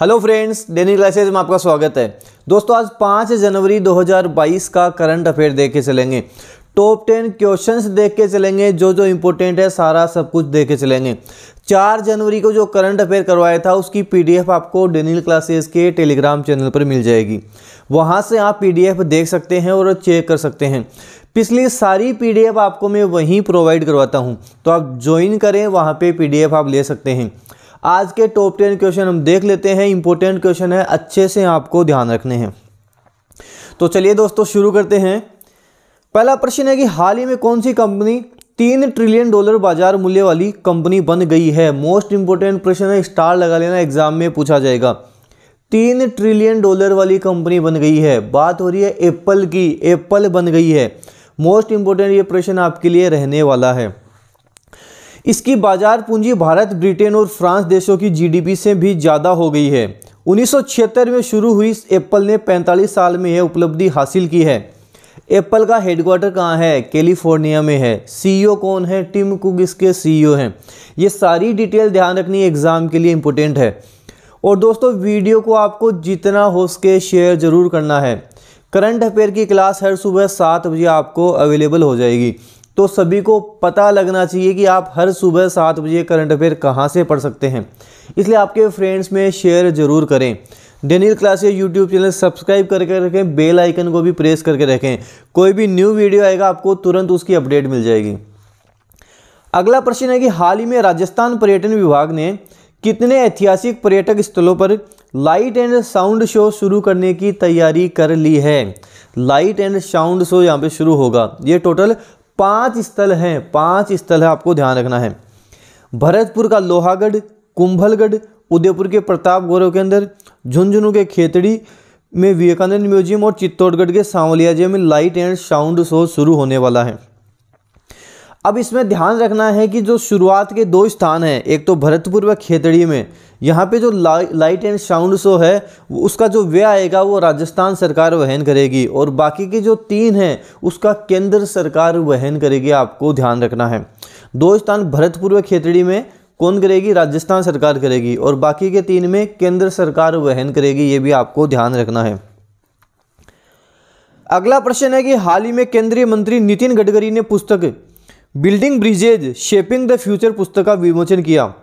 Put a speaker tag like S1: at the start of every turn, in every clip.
S1: Hello friends डेनी classes में आपका स्वागत है। दोस्तों, आज 5 जनवरी 2022 का करंट अफेयर देख के चलेंगे। टॉप टेन क्वेश्चंस देख के चलेंगे जो जो इंपॉर्टेंट है, सारा सब कुछ देख के चलेंगे। चार जनवरी को जो करंट अफेयर करवाया था, उसकी पीडीएफ आपको डेनियल क्लासेस के टेलीग्राम चैनल पर मिल जाएगी। वहाँ से आप पीडीएफ देख सकते हैं और चेक कर सकते हैं। पिछली सारी पीडीएफ आपको मैं वहीं प्रोवाइड करवाता हूँ। तो आप ज्वाइन करें, वहाँ पे पीडीएफ आप ले सकते हैं। आज के टॉप टेन क्वेश्चन हम देख लेते हैं इंपॉर्टेंट क्वेश्चन है, अच्छे से आपको ध्यान रखने हैं। तो चलिए दोस्तों, शुरू करते हैं। पहला प्रश्न है कि हाल ही में कौन सी कंपनी तीन ट्रिलियन डॉलर बाज़ार मूल्य वाली कंपनी बन गई है? मोस्ट इंपोर्टेंट प्रश्न है स्टार लगा लेना एग्ज़ाम में पूछा जाएगा। तीन ट्रिलियन डॉलर वाली कंपनी बन गई है। बात हो रही है एप्पल की एप्पल बन गई है। मोस्ट इंपोर्टेंट ये प्रश्न आपके लिए रहने वाला है। इसकी बाज़ार पूंजी भारत, ब्रिटेन और फ्रांस देशों की जीडीपी से भी ज़्यादा हो गई है। उन्नीस सौ छिहत्तर में शुरू हुई एप्पल ने 45 साल में यह उपलब्धि हासिल की है। एप्पल का हेडक्वार्टर कहाँ है? कैलिफ़ोर्निया में है। सीईओ कौन है? टिम कुक इसके सीईओ हैं। ये सारी डिटेल ध्यान रखनी एग्ज़ाम के लिए इम्पोर्टेंट है। और दोस्तों वीडियो को आपको जितना हो सके शेयर ज़रूर करना है। करंट अफेयर की क्लास हर सुबह सात बजे आपको अवेलेबल हो जाएगी। तो सभी को पता लगना चाहिए कि आप हर सुबह सात बजे करंट अफेयर कहाँ से पढ़ सकते हैं। इसलिए आपके फ्रेंड्स में शेयर ज़रूर करें। डेनियल क्लास या यूट्यूब चैनल सब्सक्राइब करके रखें बेल आइकन को भी प्रेस करके रखें। कोई भी न्यू वीडियो आएगा, आपको तुरंत उसकी अपडेट मिल जाएगी। अगला प्रश्न है कि हाल ही में राजस्थान पर्यटन विभाग ने कितने ऐतिहासिक पर्यटक स्थलों पर लाइट एंड साउंड शो शुरू करने की तैयारी कर ली है? लाइट एंड साउंड शो यहाँ पे शुरू होगा। ये टोटल पाँच स्थल हैं, पाँच स्थल है आपको ध्यान रखना है। भरतपुर का लोहागढ़, कुंभलगढ़, उदयपुर के प्रताप गौरव के अंदर, झुंझुनू के खेतड़ी में विवेकानंद म्यूज़ियम और चित्तौड़गढ़ के सांवलिया जी में लाइट एंड साउंड शो शुरू होने वाला है। अब इसमें ध्यान रखना है कि जो शुरुआत के दो स्थान हैं एक तो भरतपुर व खेतड़ी में यहाँ पे जो ला, लाइट एंड साउंड शो है उसका जो व्यय आएगा वो राजस्थान सरकार वहन करेगी और बाकी के जो तीन हैं उसका केंद्र सरकार वहन करेगी आपको ध्यान रखना है। दो स्थान भरतपुर व खेतड़ी में कौन करेगी? राजस्थान सरकार करेगी और बाकी के तीन में केंद्र सरकार वहन करेगी ये भी आपको ध्यान रखना है। अगला प्रश्न है कि हाल ही में केंद्रीय मंत्री नितिन गडकरी ने पुस्तक building bridges shaping the future पुस्तक का विमोचन किया।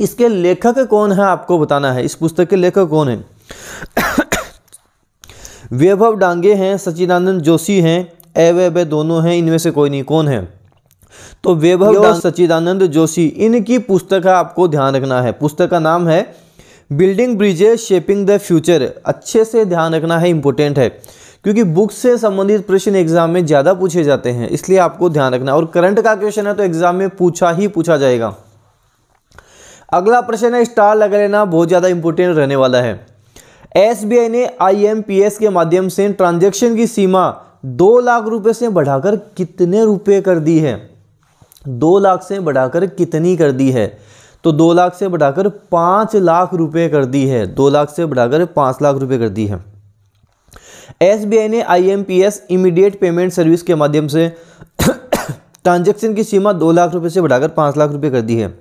S1: इसके लेखक कौन है आपको बताना है। इस पुस्तक के लेखक कौन है? वैभव डांगे हैं सचिदानंद जोशी हैं ए वे दोनों हैं इनमें से कोई नहीं कौन है? तो वैभव सचिदानंद जोशी इनकी पुस्तक है आपको ध्यान रखना है। पुस्तक का नाम है building bridges shaping the future अच्छे से ध्यान रखना है इंपॉर्टेंट है। क्योंकि बुक से संबंधित प्रश्न एग्ज़ाम में ज़्यादा पूछे जाते हैं, इसलिए आपको ध्यान रखना और करंट का क्वेश्चन है तो एग्ज़ाम में पूछा ही पूछा जाएगा। अगला प्रश्न है, स्टार लगा लेना बहुत ज़्यादा इंपॉर्टेंट रहने वाला है। एसबीआई ने आईएमपीएस के माध्यम से ट्रांजेक्शन की सीमा दो लाख रुपए से बढ़ाकर कितने रुपए कर दी है? दो लाख से बढ़ाकर कितनी कर दी है? तो दो लाख से बढ़ाकर पाँच लाख रुपए कर दी है। दो लाख से बढ़ाकर पाँच लाख रुपए कर दी है। एसबीआई ने आईएमपीएस इमीडिएट पेमेंट सर्विस के माध्यम से ट्रांजैक्शन की सीमा दो लाख रुपए से बढ़ाकर पाँच लाख रुपए कर दी है।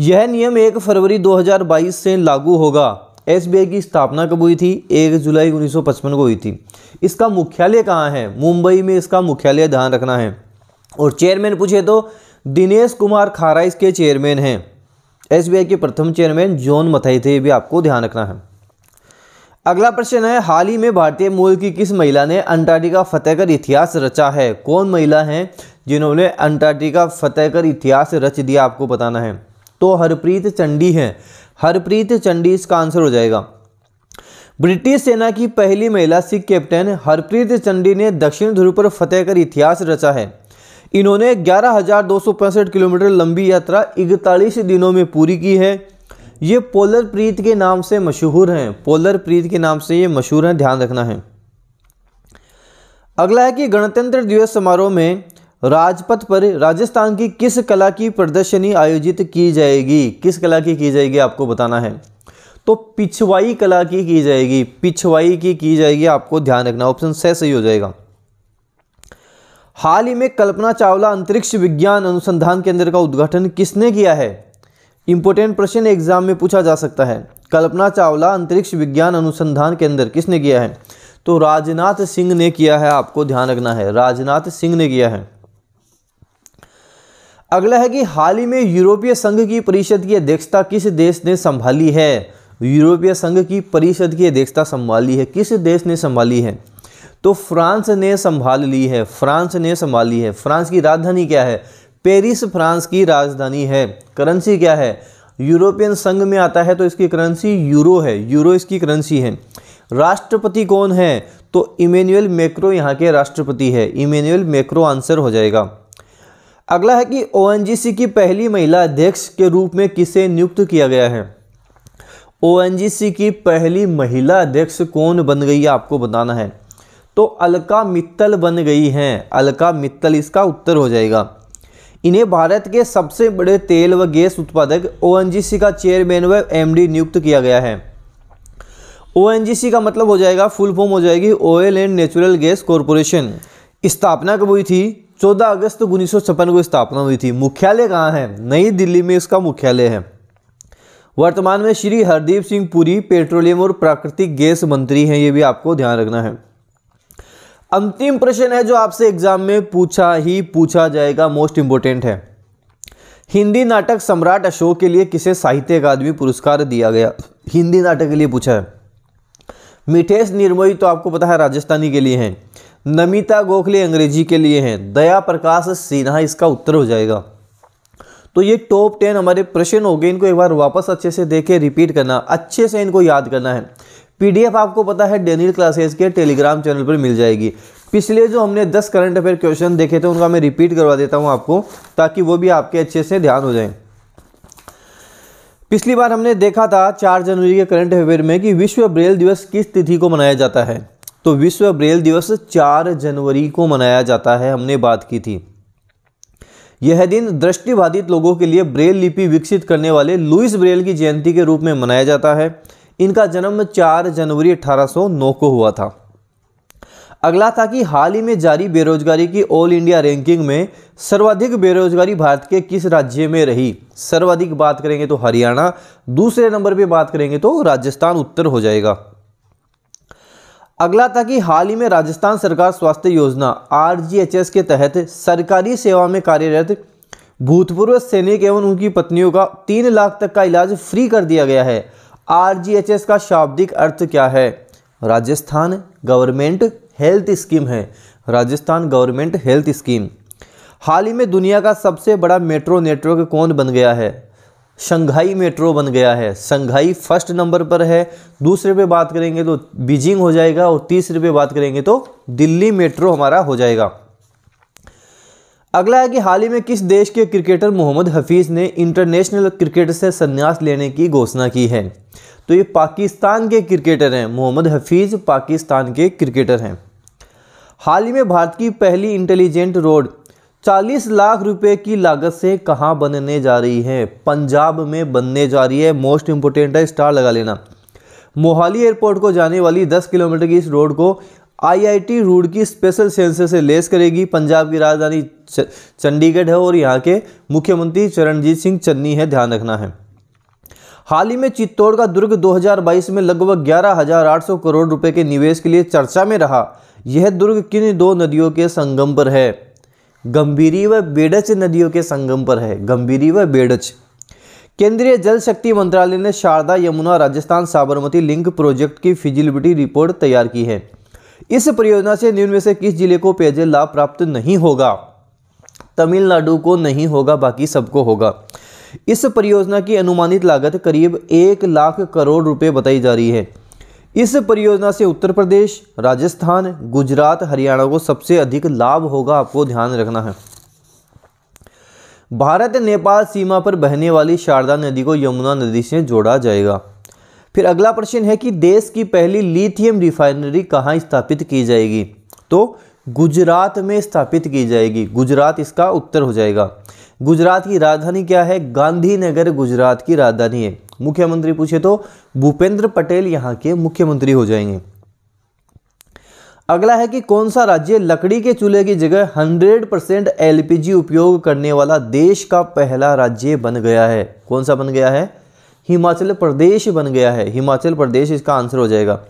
S1: यह नियम एक फरवरी 2022 से लागू होगा। एसबीआई की स्थापना कब हुई थी? एक जुलाई 1955 को हुई थी। इसका मुख्यालय कहाँ है? मुंबई में इसका मुख्यालय ध्यान रखना है। और चेयरमैन पूछे तो दिनेश कुमार खारा इसके चेयरमैन हैं। SBI के प्रथम चेयरमैन जॉन मथाई थे, ये भी आपको ध्यान रखना है। अगला प्रश्न है, हाल ही में भारतीय मूल की किस महिला ने अंटार्कटिका फतेह कर इतिहास रचा है? कौन महिला हैं जिन्होंने अंटार्कटिका फतेह कर इतिहास रच दिया, आपको बताना है। तो हरप्रीत चंडी हैं। हरप्रीत चंडी, इसका आंसर हो जाएगा। ब्रिटिश सेना की पहली महिला सिख कैप्टन हरप्रीत चंडी ने दक्षिण ध्रुव पर फतेह कर इतिहास रचा है। इन्होंने ग्यारह किलोमीटर लंबी यात्रा इकतालीस दिनों में पूरी की है। ये पोलर प्रीत के नाम से मशहूर हैं। पोलर प्रीत के नाम से ये मशहूर हैं, ध्यान रखना है। अगला है कि गणतंत्र दिवस समारोह में राजपथ पर राजस्थान की किस कला की प्रदर्शनी आयोजित की जाएगी? किस कला की की जाएगी आपको बताना है। तो पिछवाई कला की की जाएगी। पिछवाई की की जाएगी आपको ध्यान रखना। ऑप्शन से सही हो जाएगा। हाल ही में कल्पना चावला अंतरिक्ष विज्ञान अनुसंधान केंद्र का उद्घाटन किसने किया है? इंपोर्टेंट प्रश्न एग्ज़ाम में पूछा जा सकता है। कल्पना चावला, अंतरिक्ष विज्ञान अनुसंधान केंद्र, किसने किया है? तो राजनाथ सिंह ने किया है, आपको ध्यान रखना है, राजनाथ सिंह ने किया है। अगला है कि हाल ही में यूरोपीय संघ की परिषद की अध्यक्षता किस देश ने संभाली है? यूरोपीय संघ की परिषद की अध्यक्षता संभाली है, किस देश ने संभाली है? तो फ्रांस ने संभाल ली है, फ्रांस ने संभाली है। फ्रांस की राजधानी क्या है? पेरिस, फ्रांस की राजधानी है। करेंसी क्या है? यूरोपियन संघ में आता है तो इसकी करेंसी यूरो है। यूरो इसकी करेंसी है। राष्ट्रपति कौन है? तो इमेनुअल मैक्रो यहाँ के राष्ट्रपति है। इमेनुअल मैक्रो आंसर हो जाएगा। अगला है कि ओएनजीसी की पहली महिला अध्यक्ष के रूप में किसे नियुक्त किया गया है? ओएनजीसी की पहली महिला अध्यक्ष कौन बन गई है आपको बताना है। तो अलका मित्तल बन गई हैं। अलका मित्तल, इसका उत्तर हो जाएगा। इन्हें भारत के सबसे बड़े तेल व गैस उत्पादक ओएनजीसी का चेयरमैन व एमडी नियुक्त किया गया है। ओएनजीसी का मतलब हो जाएगा फुल फॉर्म हो जाएगी oil and natural gas corporation स्थापना कब हुई थी? 14 अगस्त उन्नीस सौ छप्पन को स्थापना हुई थी। मुख्यालय कहाँ है? नई दिल्ली में इसका मुख्यालय है। वर्तमान में श्री हरदीप सिंह पुरी पेट्रोलियम और प्राकृतिक गैस मंत्री हैं, ये भी आपको ध्यान रखना है। अंतिम प्रश्न है जो आपसे एग्ज़ाम में पूछा ही पूछा जाएगा मोस्ट इंपोर्टेंट है। हिंदी नाटक सम्राट अशोक के लिए किसे साहित्य अकादमी पुरस्कार दिया गया? हिंदी नाटक के लिए पूछा है। मिठेश निर्मोही तो आपको पता है राजस्थानी के लिए हैं। नमिता गोखले अंग्रेज़ी के लिए हैं। दया प्रकाश सिन्हा इसका उत्तर हो जाएगा। तो ये टॉप टेन हमारे प्रश्न हो गए। इनको एक बार वापस अच्छे से देखे रिपीट करना। अच्छे से इनको याद करना है। पीडीएफ आपको पता है डेनियल क्लासेस के टेलीग्राम चैनल पर मिल जाएगी। पिछले जो हमने 10 करंट अफेयर क्वेश्चन देखे थे, उनका मैं रिपीट करवा देता हूँ आपको, ताकि वो भी आपके अच्छे से ध्यान हो जाए। पिछली बार हमने देखा था चार जनवरी के करंट अफेयर में कि विश्व ब्रेल दिवस किस तिथि को मनाया जाता है। तो विश्व ब्रेल दिवस चार जनवरी को मनाया जाता है, हमने बात की थी। यह दिन दृष्टिबाधित लोगों के लिए ब्रेल लिपि विकसित करने वाले लुइस ब्रेल की जयंती के रूप में मनाया जाता है। इनका जन्म 4 जनवरी 1809 को हुआ था। अगला था कि हाल ही में जारी बेरोजगारी की ऑल इंडिया रैंकिंग में सर्वाधिक बेरोजगारी भारत के किस राज्य में रही? सर्वाधिक बात करेंगे तो हरियाणा, दूसरे नंबर पे बात करेंगे तो राजस्थान उत्तर हो जाएगा। अगला था कि हाल ही में राजस्थान सरकार स्वास्थ्य योजना आरजीएचएस के तहत सरकारी सेवा में कार्यरत भूतपूर्व सैनिक एवं उनकी पत्नियों का तीन लाख तक का इलाज फ्री कर दिया गया है। आरजीएचएस का शाब्दिक अर्थ क्या है? राजस्थान गवर्नमेंट हेल्थ स्कीम है। Rajasthan government health scheme. हाल ही में दुनिया का सबसे बड़ा मेट्रो नेटवर्क कौन बन गया है? शंघाई मेट्रो बन गया है। शंघाई फ़र्स्ट नंबर पर है। दूसरे पे बात करेंगे तो बीजिंग हो जाएगा और तीसरे पे बात करेंगे तो दिल्ली मेट्रो हमारा हो जाएगा। अगला है कि हाल ही में किस देश के क्रिकेटर मोहम्मद हफीज़ ने इंटरनेशनल क्रिकेट से संन्यास लेने की घोषणा की है? तो ये पाकिस्तान के क्रिकेटर हैं। मोहम्मद हफीज़ पाकिस्तान के क्रिकेटर हैं। हाल ही में भारत की पहली इंटेलिजेंट रोड 40 लाख रुपए की लागत से कहाँ बनने जा रही है? पंजाब में बनने जा रही है। मोस्ट इंपोर्टेंट है, स्टार लगा लेना। मोहाली एयरपोर्ट को जाने वाली 10 किलोमीटर की इस रोड को आईआईटी रुड़की स्पेशल सेंसर से लेस करेगी। पंजाब की राजधानी चंडीगढ़ है और यहाँ के मुख्यमंत्री चरणजीत सिंह चन्नी है, ध्यान रखना है। हाल ही में चित्तौड़ का दुर्ग 2022 में लगभग ग्यारह हज़ार आठ सौ करोड़ रुपए के निवेश के लिए चर्चा में रहा। यह दुर्ग किन दो नदियों के संगम पर है? गंभीरी व बेडच नदियों के संगम पर है। गंभीरी व बेडच केंद्रीय जल शक्ति मंत्रालय ने शारदा यमुना राजस्थान साबरमती लिंक प्रोजेक्ट की फिजिबिलिटी रिपोर्ट तैयार की है। इस परियोजना से निम्न में से किस ज़िले को पेयजल लाभ प्राप्त नहीं होगा? तमिलनाडु को नहीं होगा, बाकी सबको होगा। इस परियोजना की अनुमानित लागत करीब एक लाख करोड़ रुपए बताई जा रही है। इस परियोजना से उत्तर प्रदेश, राजस्थान, गुजरात, हरियाणा को सबसे अधिक लाभ होगा, आपको ध्यान रखना है। भारत, नेपाल सीमा पर बहने वाली शारदा नदी को यमुना नदी से जोड़ा जाएगा। फिर अगला प्रश्न है कि देश की पहली लिथियम रिफाइनरी कहाँ स्थापित की जाएगी? तो गुजरात में स्थापित की जाएगी। गुजरात इसका उत्तर हो जाएगा। गुजरात की राजधानी क्या है? गांधीनगर गुजरात की राजधानी है। मुख्यमंत्री पूछे तो भूपेंद्र पटेल यहाँ के मुख्यमंत्री हो जाएँगे। अगला है कि कौन सा राज्य लकड़ी के चूल्हे की जगह 100 परसेंट एल उपयोग करने वाला देश का पहला राज्य बन गया है? कौन सा बन गया है? हिमाचल प्रदेश बन गया है। हिमाचल प्रदेश इसका आंसर हो जाएगा।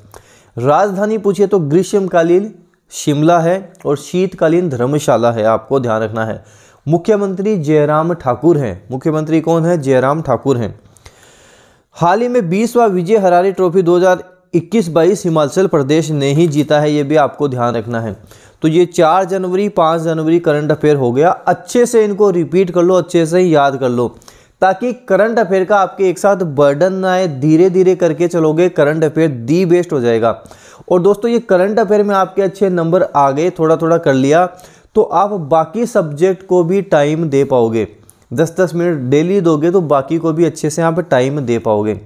S1: राजधानी पूछिए तो ग्रीष्मकालीन शिमला है और शीतकालीन धर्मशाला है। आपको ध्यान रखना है। मुख्यमंत्री जयराम ठाकुर हैं। मुख्यमंत्री कौन है? जयराम ठाकुर हैं। हाल ही में बीसवा विजय हरारी ट्रॉफी 2021-22 हिमाचल प्रदेश ने ही जीता है, ये भी आपको ध्यान रखना है। तो ये चार जनवरी, पाँच जनवरी करंट अफेयर हो गया। अच्छे से इनको रिपीट कर लो, अच्छे से याद कर लो। ताकि करंट अफेयर का आपके एक साथ बर्डन ना आए धीरे धीरे करके चलोगे, करंट अफेयर दी बेस्ट हो जाएगा। और दोस्तों, ये करंट अफेयर में आपके अच्छे नंबर आ गए थोड़ा थोड़ा कर लिया तो आप बाकी सब्जेक्ट को भी टाइम दे पाओगे। दस दस मिनट डेली दोगे तो बाकी को भी अच्छे से यहाँ पर टाइम दे पाओगे।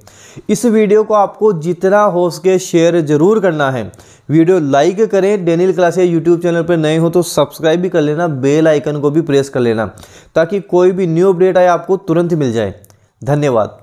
S1: इस वीडियो को आपको जितना हो सके शेयर ज़रूर करना है। वीडियो लाइक करें डेनियल या यूट्यूब चैनल पर नए हो तो सब्सक्राइब भी कर लेना बेल आइकन को भी प्रेस कर लेना, ताकि कोई भी न्यू अपडेट आए आपको तुरंत मिल जाए। धन्यवाद।